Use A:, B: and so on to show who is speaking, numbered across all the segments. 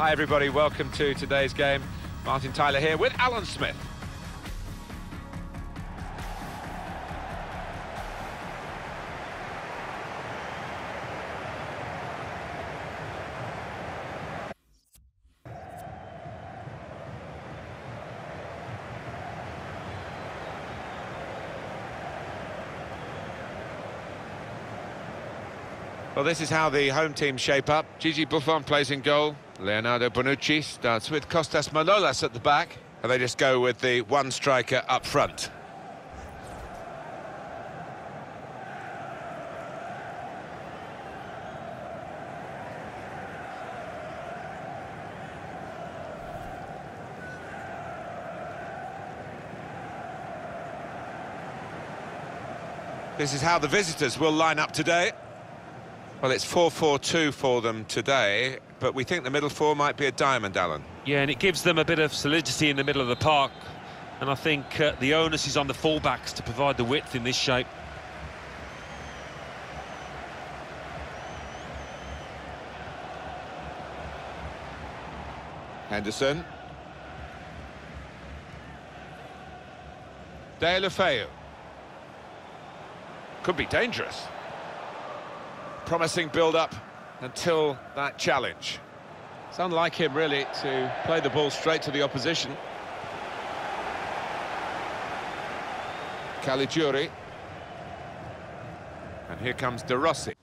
A: Hi everybody, welcome to today's game. Martin Tyler here with Alan Smith. Well, this is how the home team shape up. Gigi Buffon plays in goal. Leonardo Bonucci starts with Costas Manolas at the back. And they just go with the one striker up front. This is how the visitors will line up today. Well, it's 4-4-2 for them today, but we think the middle four might be a diamond, Alan.
B: Yeah, and it gives them a bit of solidity in the middle of the park. And I think uh, the onus is on the fullbacks to provide the width in this shape.
A: Henderson. Deulofeu. Could be dangerous promising build-up until that challenge. It's unlike him, really, to play the ball straight to the opposition. Caligiuri. And here comes De Rossi.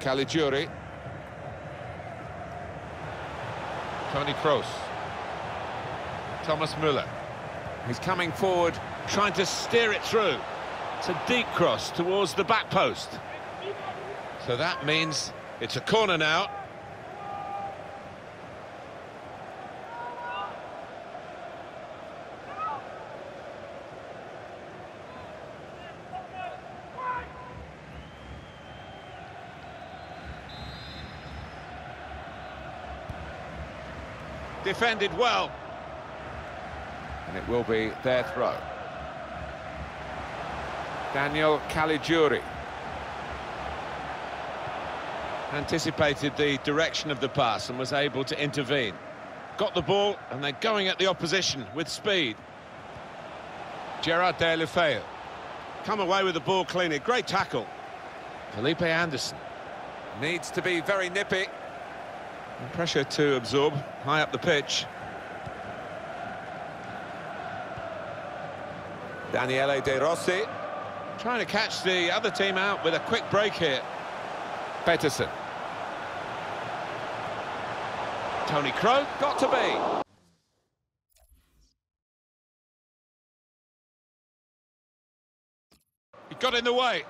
A: Caligiuri. Tony Kroos. Thomas Müller. He's coming forward, trying to steer it through. It's a deep cross towards the back post. So that means it's a corner now. Defended well. And it will be their throw. Daniel Caligiuri. Anticipated the direction of the pass and was able to intervene. Got the ball and they're going at the opposition with speed. Gerard Deulofeu. Come away with the ball cleanly. Great tackle. Felipe Anderson. Needs to be very nippy. Pressure to absorb, high up the pitch. Daniele De Rossi trying to catch the other team out with a quick break here. Peterson. Tony Kroos, got to be. He got in the way.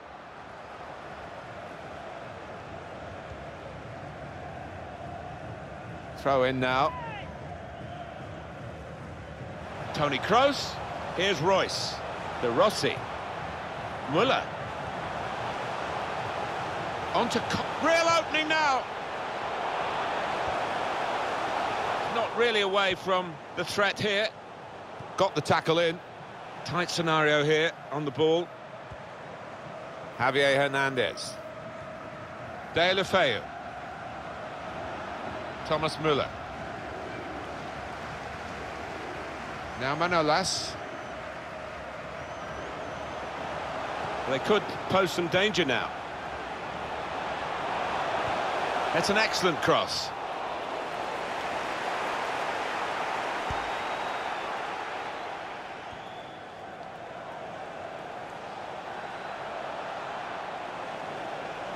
A: Throw in now. Tony Kroos. Here's Reus. De Rossi. Müller. On to... Real opening now. Not really away from the threat here. Got the tackle in. Tight scenario here on the ball. Javier Hernandez. Deulofeu. Thomas Müller. Now Manolas. They could pose some danger now. It's an excellent cross.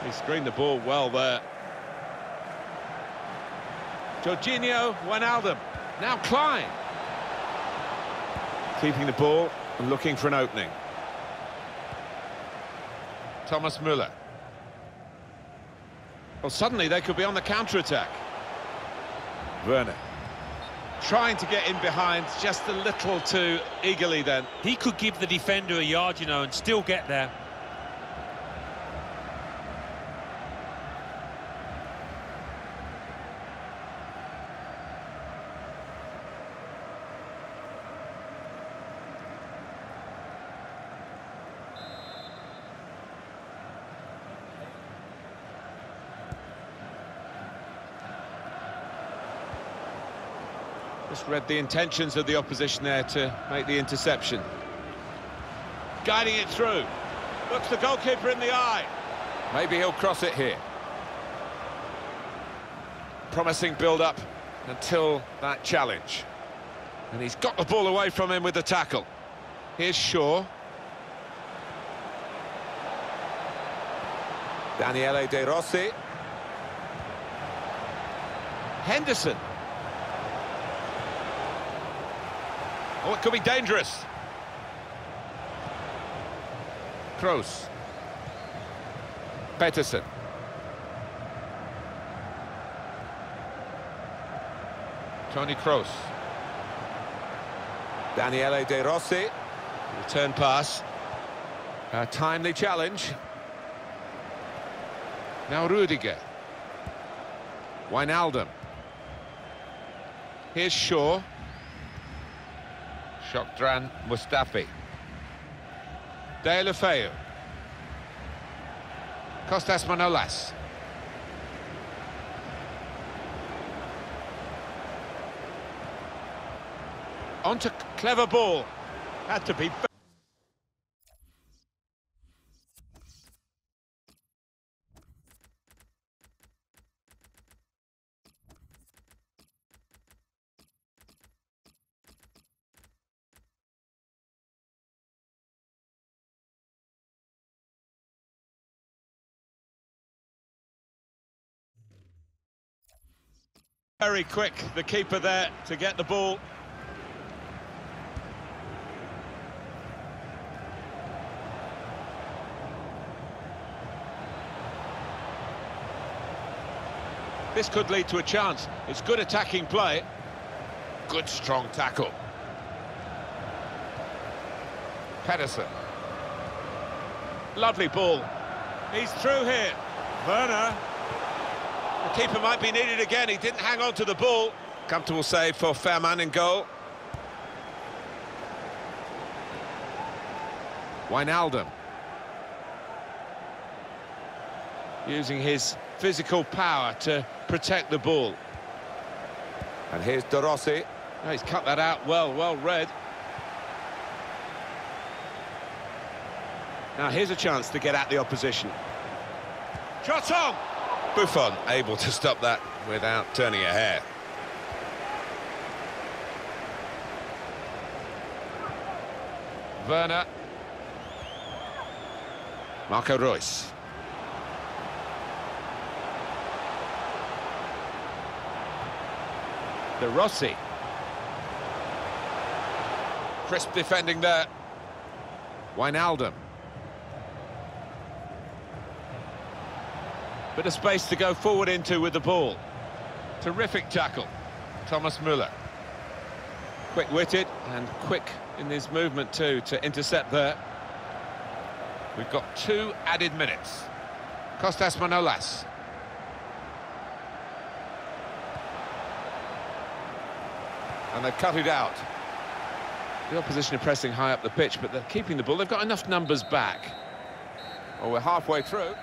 A: He screened the ball well there. Georginio Wijnaldum. Now Klein. Keeping the ball and looking for an opening. Thomas Müller. Well, suddenly they could be on the counter-attack. Werner. trying to get in behind just a little too eagerly then.
B: He could give the defender a yard, you know, and still get there.
A: Just read the intentions of the opposition there to make the interception. Guiding it through. Looks the goalkeeper in the eye. Maybe he'll cross it here. Promising build-up until that challenge. And he's got the ball away from him with the tackle. Here's Shaw. Daniele De Rossi. Henderson. Oh, it could be dangerous. Kroos. Peterson. Tony Kroos. Daniele De Rossi. Return pass. A timely challenge. Now Rudiger. Wijnaldum. Here's Shaw. Shkodran Mustafi. Deulofeu. Costas Manolas. On to clever ball. Had to be... Very quick, the keeper there to get the ball. This could lead to a chance. It's good attacking play. Good strong tackle. Pedersen. Lovely ball. He's through here. Werner. The keeper might be needed again. He didn't hang on to the ball. Comfortable save for Fährmann in goal. Wijnaldum. Using his physical power to protect the ball. And here's De Rossi. Oh, he's cut that out well, well read. Now here's a chance to get at the opposition. Shot on! Buffon able to stop that without turning a hair. Werner. Marco Reus. De Rossi. Crisp defending there. Wijnaldum. Bit of space to go forward into with the ball. Terrific tackle. Thomas Müller. Quick-witted and quick in his movement too to intercept there. We've got two added minutes. Costas Manolas. And they've cut it out. The opposition are pressing high up the pitch, but they're keeping the ball. They've got enough numbers back. Well, we're halfway through.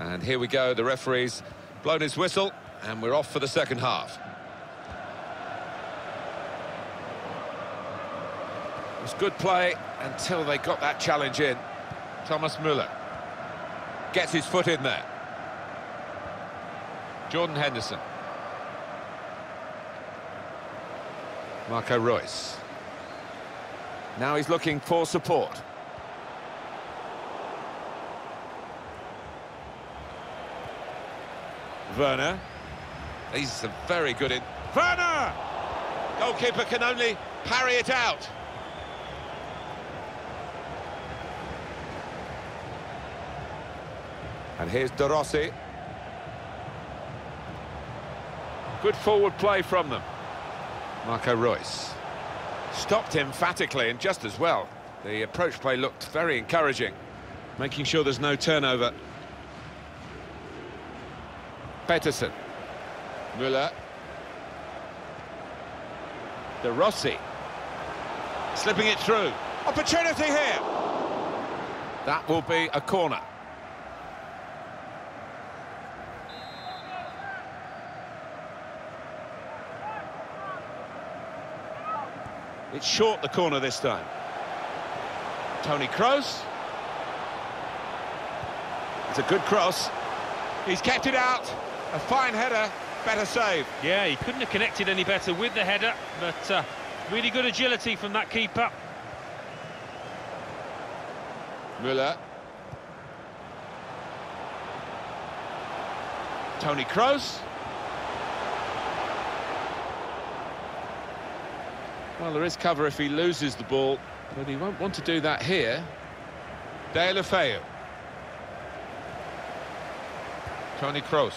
A: And here we go, the referee's blown his whistle, and we're off for the second half. It was good play until they got that challenge in. Thomas Müller gets his foot in there. Jordan Henderson. Marco Reus. Now he's looking for support. Werner. He's a very good in... Werner! Goalkeeper can only parry it out. And here's De Rossi. Good forward play from them. Marco Reus. Stopped emphatically and just as well. The approach play looked very encouraging. Making sure there's no turnover. Peterson. Müller. De Rossi. Slipping it through. Opportunity here. That will be a corner. It's short the corner this time. Tony Kroos. It's a good cross. He's kept it out. A fine header, better save.
B: Yeah, he couldn't have connected any better with the header, but uh, really good agility from that keeper.
A: Müller. Tony Kroos. Well, there is cover if he loses the ball, but he won't want to do that here. Deulofeu. Tony Kroos.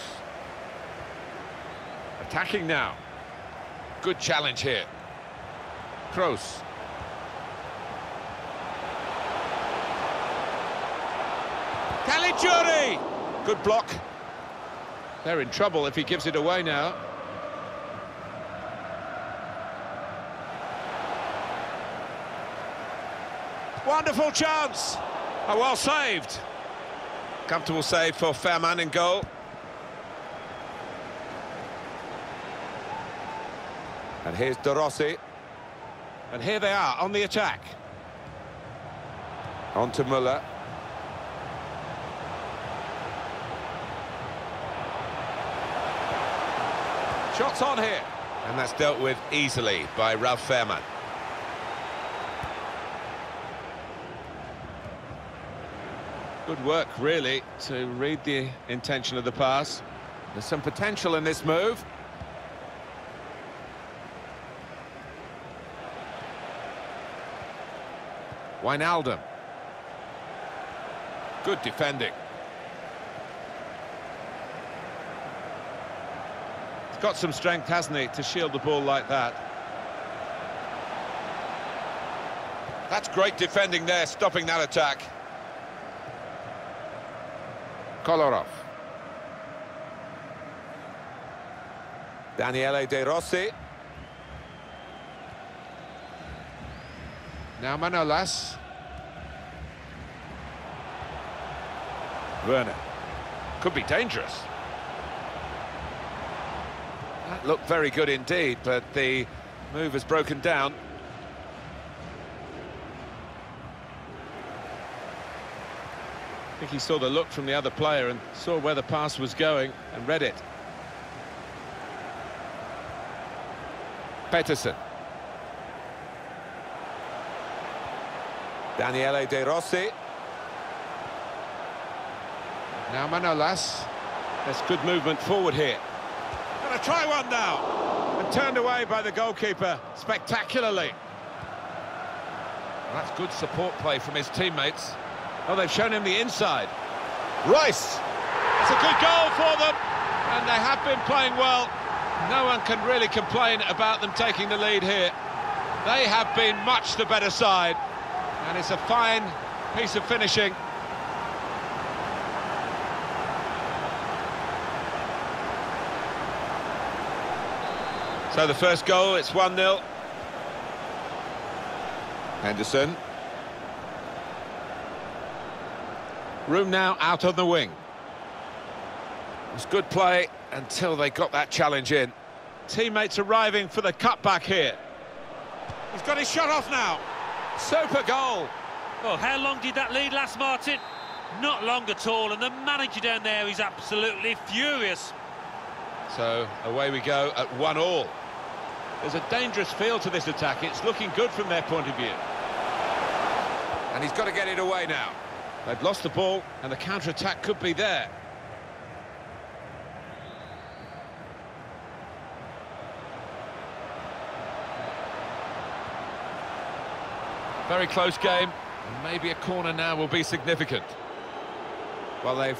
A: Attacking now. Good challenge here. Kroos. Caligiuri! Good block. They're in trouble if he gives it away now. Wonderful chance. Oh, well saved. Comfortable save for Fährmann in goal. And here's De Rossi. And here they are on the attack. On to Müller. Shots on here. And that's dealt with easily by Ralph Fährmann. Good work, really, to read the intention of the pass. There's some potential in this move. Wijnaldum. Good defending. He's got some strength, hasn't he, to shield the ball like that. That's great defending there, stopping that attack. Kolarov. Daniele De Rossi. Now Manolas. Werner. Could be dangerous. That looked very good indeed, but the move has broken down. I think he saw the look from the other player and saw where the pass was going and read it. Peterson. Daniele De Rossi. Now Manolas. There's good movement forward here. Gonna try one now. And turned away by the goalkeeper spectacularly. Well, that's good support play from his teammates. Oh, they've shown him the inside. Rice! It's a good goal for them, and they have been playing well. No one can really complain about them taking the lead here. They have been much the better side, and it's a fine piece of finishing. So the first goal, it's 1-0. Henderson. Room now out on the wing. It was good play until they got that challenge in. Teammates arriving for the cutback here. He's got his shot off now. Super goal.
B: Well, how long did that lead last, Martin? Not long at all, and the manager down there is absolutely furious.
A: So away we go at one all. There's a dangerous feel to this attack. It's looking good from their point of view. And he's got to get it away now. They've lost the ball, and the counter-attack could be there. Very close game, maybe a corner now will be significant. Well, they've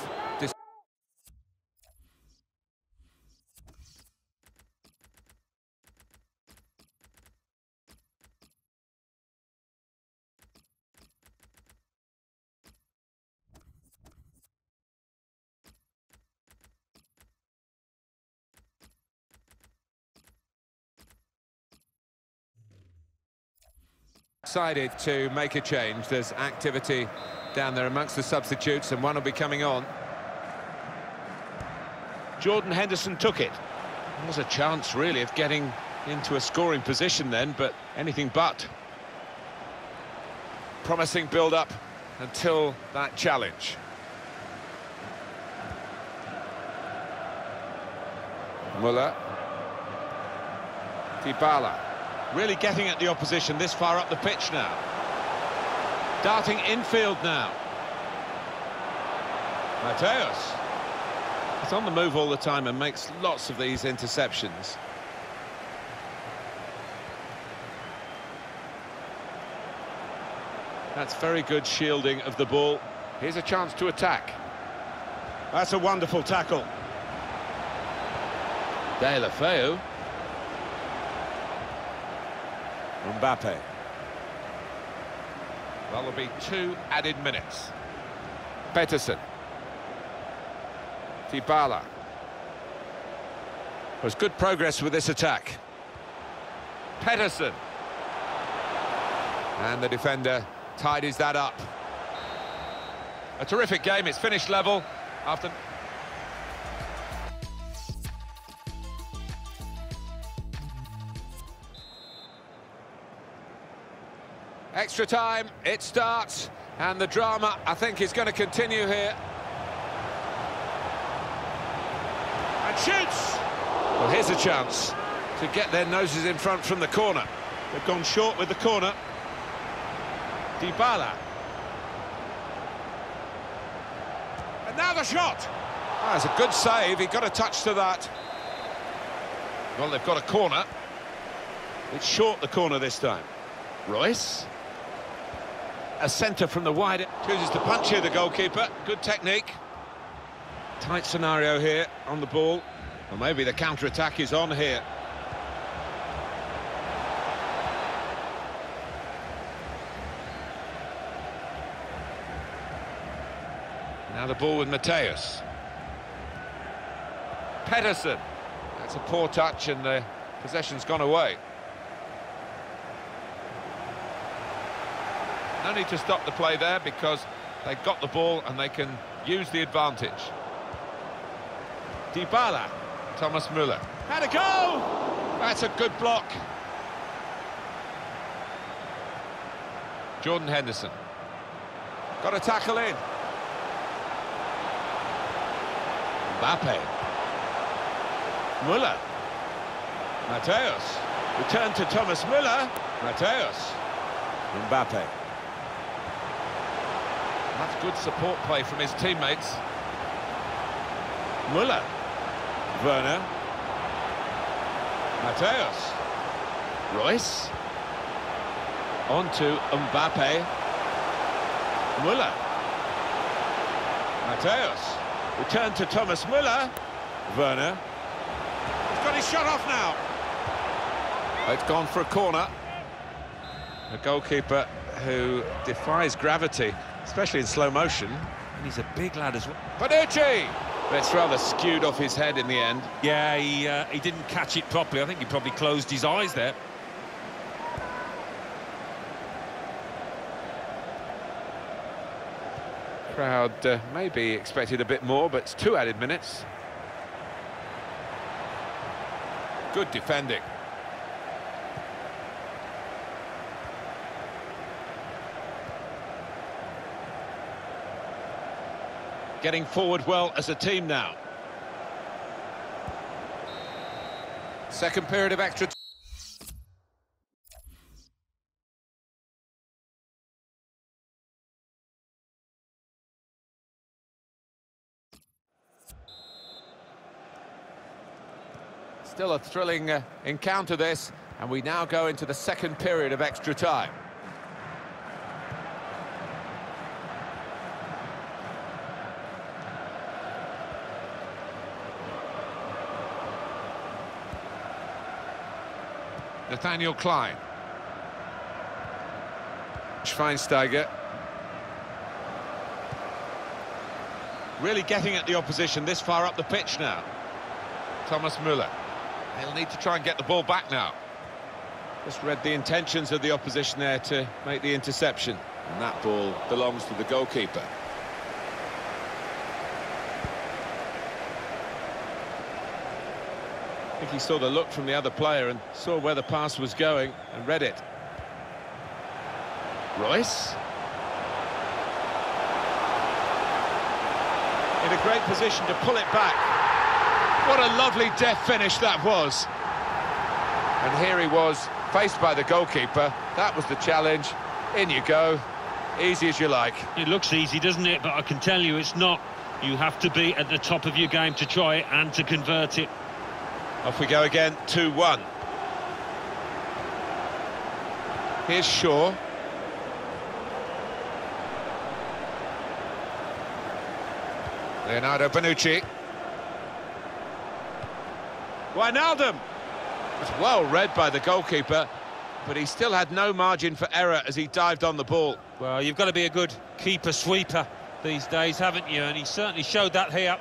A: decided to make a change. There's activity down there amongst the substitutes, and one will be coming on. Jordan Henderson took it. There was a chance, really, of getting into a scoring position then, but anything but. Promising build-up until that challenge. Müller. Dybala. Really getting at the opposition this far up the pitch now. Darting infield now. Matthäus. He's on the move all the time and makes lots of these interceptions. That's very good shielding of the ball. Here's a chance to attack. That's a wonderful tackle. Deulofeu. Mbappe. There'll be two added minutes. Peterson. Dybala. There's good progress with this attack. Pedersen. And the defender tidies that up. A terrific game, it's finished level after... Extra time, it starts, and the drama, I think, is going to continue here. And shoots! Well, here's a chance to get their noses in front from the corner. They've gone short with the corner. Dybala. And now the shot! Ah, oh, that's a good save, he got a touch to that. Well, they've got a corner. It's short, the corner this time. Reus a centre from the wide. Chooses to punch here, the goalkeeper. Good technique. Tight scenario here on the ball. Well, maybe the counter-attack is on here. Now the ball with Matthäus. Pedersen. That's a poor touch and the possession's gone away. No need to stop the play there because they've got the ball and they can use the advantage. Dybala, Thomas Müller. Had a go! That's a good block. Jordan Henderson. Got a tackle in. Mbappe. Müller. Matthäus. Return to Thomas Müller. Matthäus. Mbappe. That's good support play from his teammates. Müller. Werner. Matthäus. Reus. On to Mbappe. Müller. Matthäus. Return to Thomas Müller. Werner. He's got his shot off now. It's gone for a corner. A goalkeeper who defies gravity especially in slow motion.
B: And he's a big lad as well.
A: Bonucci! That's rather skewed off his head in the end.
B: Yeah, he, uh, he didn't catch it properly. I think he probably closed his eyes there.
A: Crowd uh, maybe expected a bit more, but it's two added minutes. Good defending. Getting forward well as a team now. Second period of extra time. Still a thrilling uh, encounter this, and we now go into the second period of extra time. Nathaniel Klein. Schweinsteiger. Really getting at the opposition this far up the pitch now. Thomas Müller. They'll need to try and get the ball back now. Just read the intentions of the opposition there to make the interception. And that ball belongs to the goalkeeper. Think he saw the look from the other player and saw where the pass was going and read it. Reus. In a great position to pull it back. What a lovely death finish that was. And here he was, faced by the goalkeeper. That was the challenge. In you go. Easy as you like.
B: It looks easy, doesn't it? But I can tell you it's not. You have to be at the top of your game to try it and to convert it.
A: Off we go again, 2-1. Here's Shaw. Leonardo Bonucci. Wijnaldum. Was well read by the goalkeeper, but he still had no margin for error as he dived on the ball.
B: Well, you've got to be a good keeper sweeper these days, haven't you? And he certainly showed that here.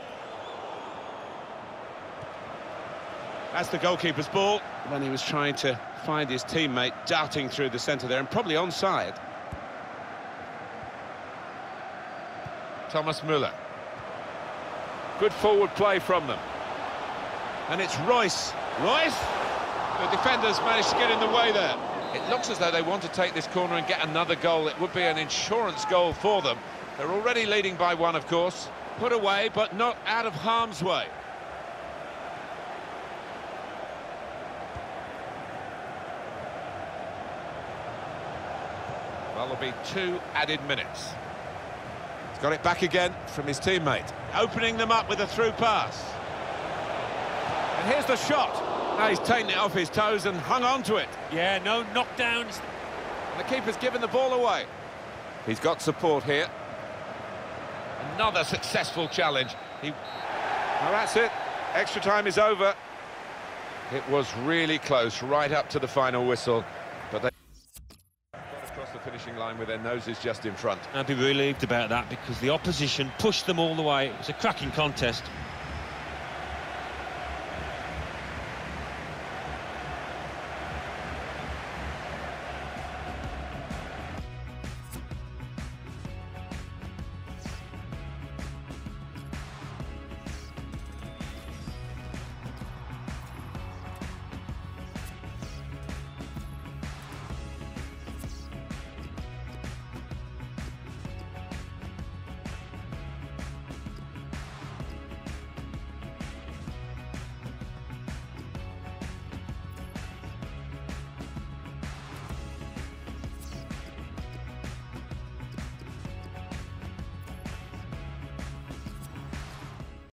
A: That's the goalkeeper's ball when he was trying to find his teammate darting through the centre there and probably onside. Thomas Müller. Good forward play from them. And it's Reus. Reus! The defenders managed to get in the way there. It looks as though they want to take this corner and get another goal. It would be an insurance goal for them. They're already leading by one, of course. Put away, but not out of harm's way. Well, there'll be two added minutes. He's got it back again from his teammate. Opening them up with a through pass. And here's the shot. Now he's taken it off his toes and hung on to it.
B: Yeah, no knockdowns.
A: And the keeper's given the ball away. He's got support here. Another successful challenge. He... Well, that's it. Extra time is over. It was really close, right up to the final whistle. But they got across the finishing line with their noses just in front.
B: I'd be relieved about that because the opposition pushed them all the way. It was a cracking contest.